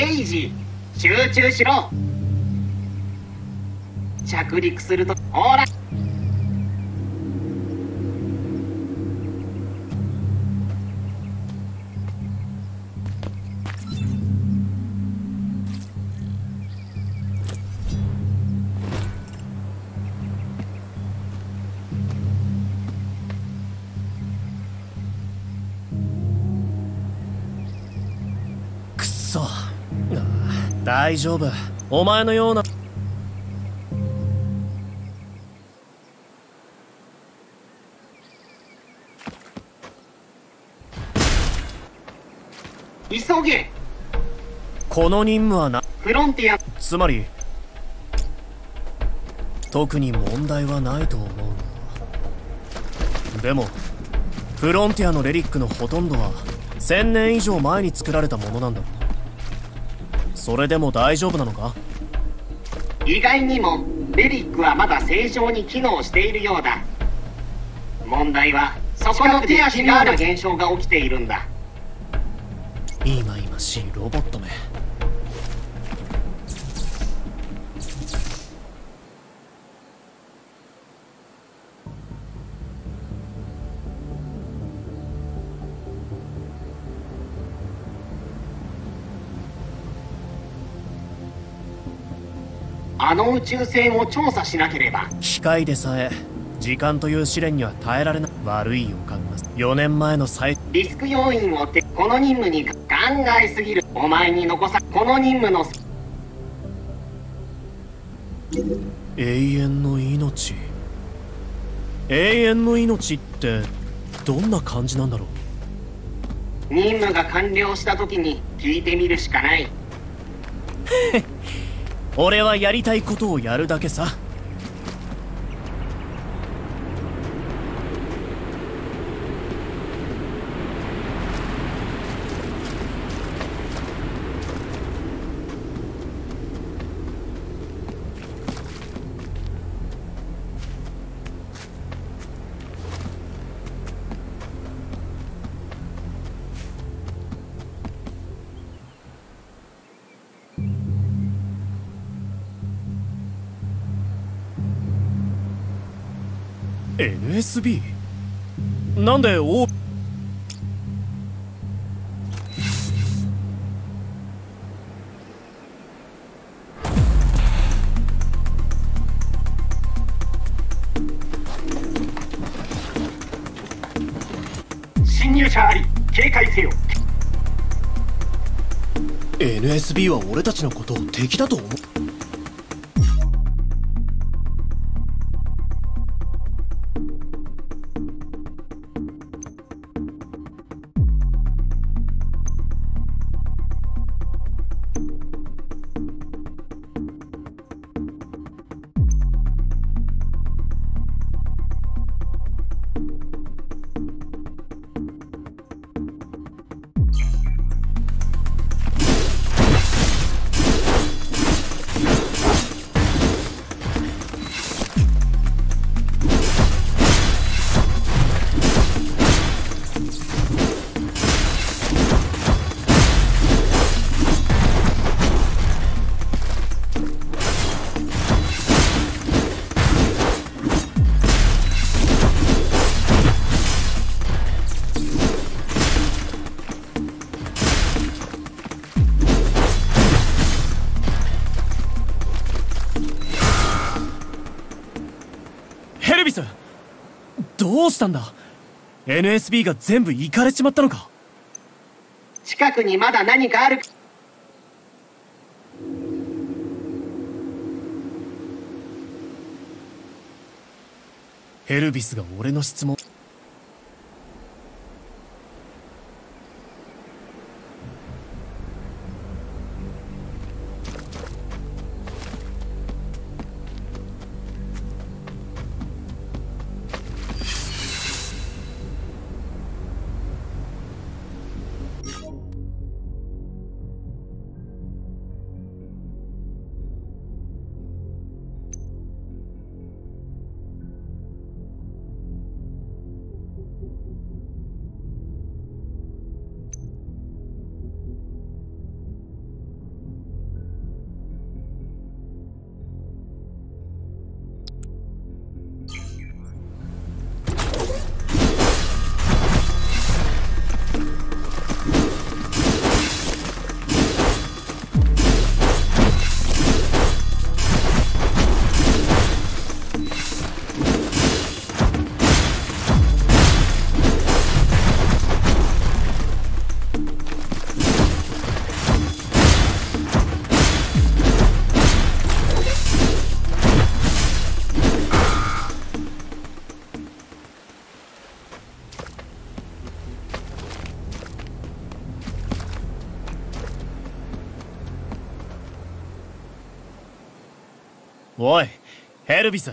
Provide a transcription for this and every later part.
エイジ集中しろ。着陸するとほら。大丈夫。お前のような。急げ。この任務はな。フロンティア。つまり特に問題はないと思うがでもフロンティアのレリックのほとんどは1000年以上前に作られたものなんだ。ろそれでも大丈夫なのか？意外にもレリックはまだ正常に機能しているようだ。問題はそこの手足がある現象が起きているんだ。今々しいロボットめあの宇宙船を調査しなければ。機械でさえ時間という試練には耐えられない。悪い予感が4年前の最リスク要因をってこの任務に考えすぎる。お前に残さこの任務の永遠の命。永遠の命ってどんな感じなんだろう。任務が完了した時に聞いてみるしかない 俺はやりたいことをやるだけさ「NSB」なんでオー侵入者あり警戒せよ。NSB は俺たちのことを敵だと思うビスどうしたんだ？NSB が全部行かれちまったのか？近くにまだ何かある。ヘルビスが俺の質問おいヘルビス。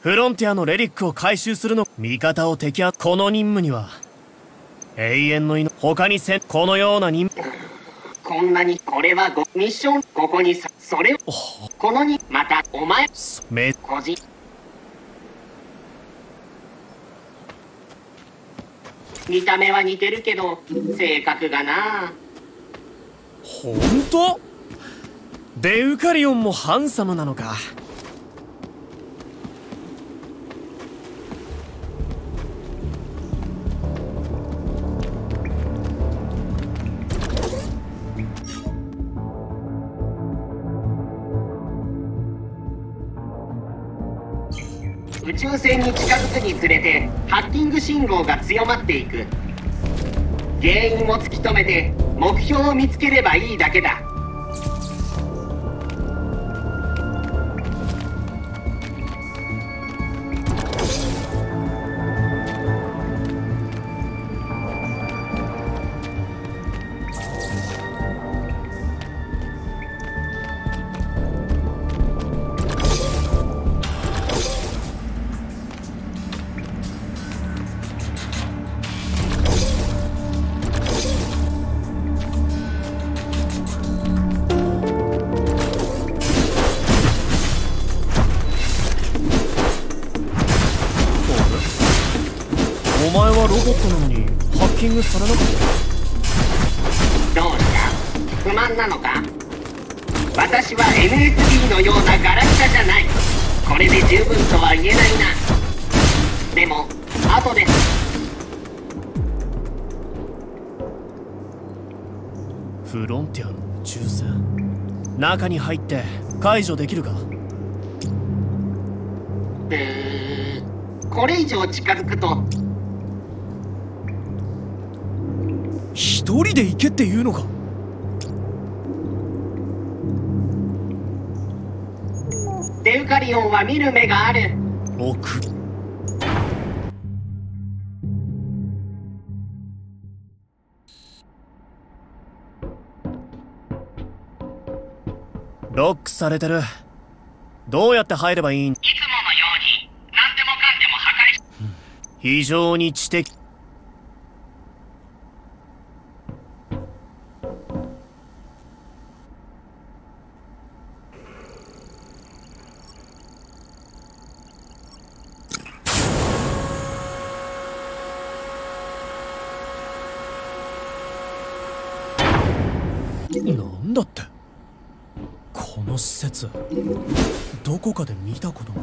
フロンティアのレリックを回収するの味方を敵はこの任務には。永遠の命。他にせこのような任務。こんなにこれはごミッション。ここにさそれを。このにまたお前。め。個人見た目は似てるけど性格がな。本当デウカリオンもハンサムなのか。宇宙船に近づくにつれてハッキング信号が強まっていく。原因を突き止めて目標を見つければいいだけだ。十分とは言えないな。でも後で。フロンティアの宇宙船。中に入って解除できるか？うーんこれ以上近づくと。一人で行けって言うのか？リオンは見る目がある。奥ロックされてる。どうやって入ればいいん？いつものように何でもかんでも破壊し非常に知的なんだって？この施設どこかで見たことが。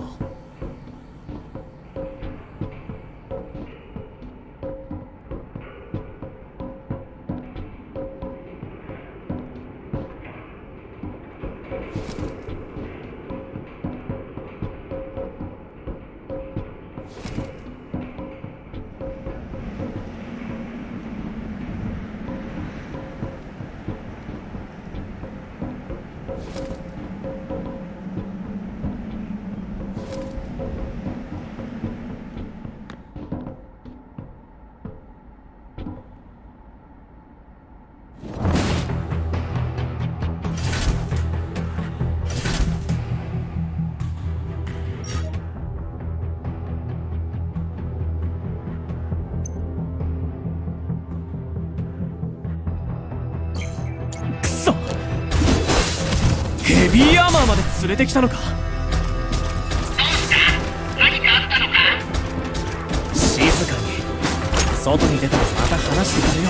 ヘビーアーマーまで連れてきたのか？どうした？何かあったのか？静かに。外に出たらまた話してくれよ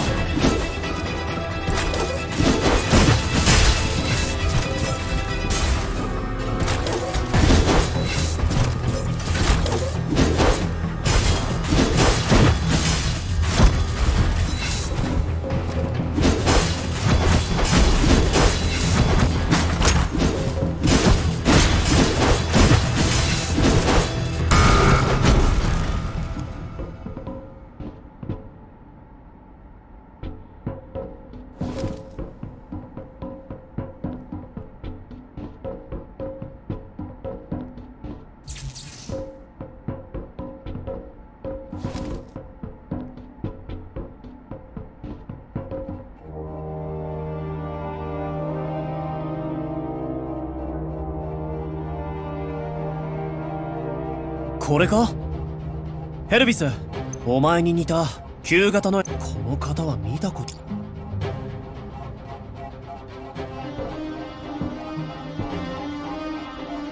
これか？ヘルビスお前に似た旧型のこの方は見たこと。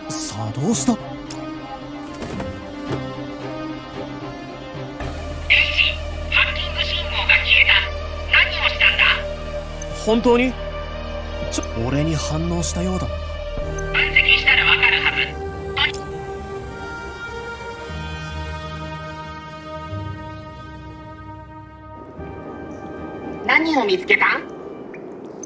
作動した？エイジハッキング信号が消えた。何をしたんだ？本当に？ちょ俺に反応したようだ何を見つけた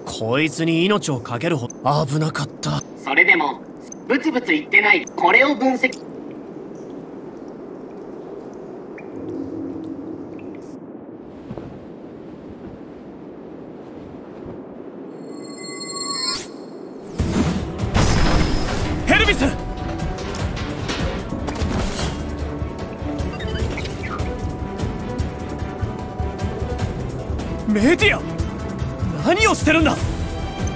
こいつに命を懸けるほど危なかった。それでもブツブツ言ってない。これを分析メディア。何をしてるんだ？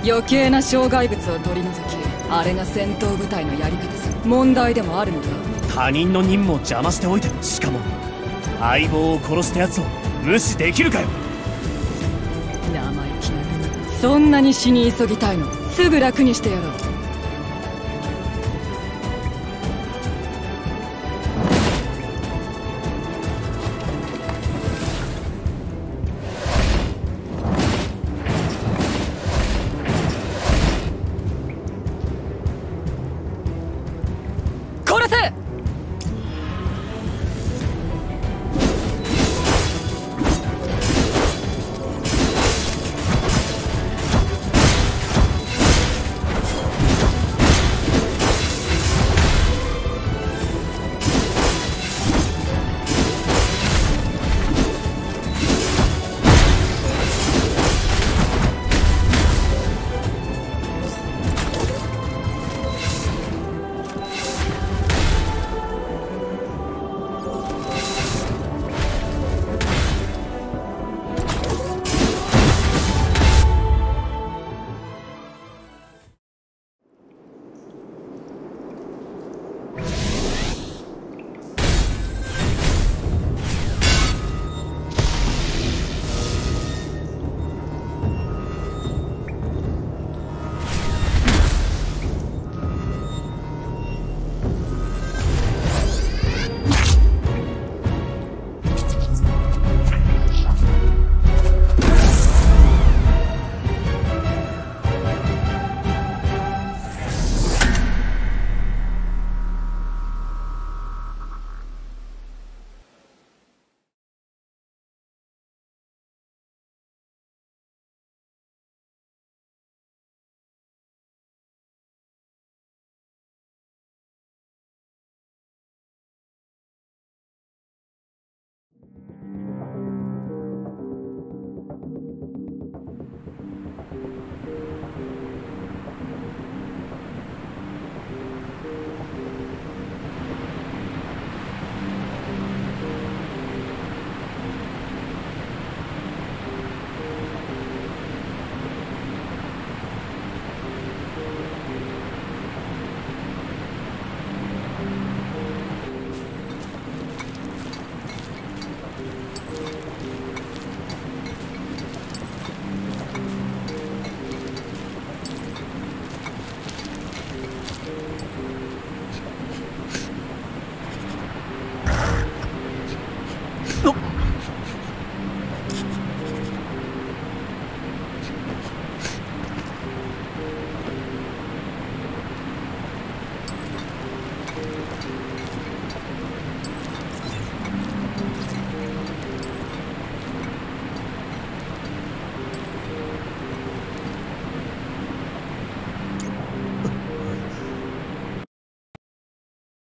余計な障害物を取り除きあれが戦闘部隊のやり方さ。問題でもあるのか？他人の任務を邪魔しておいてしかも相棒を殺した奴を無視できるかよ。生意気なそんなに死に急ぎたいの。すぐ楽にしてやろう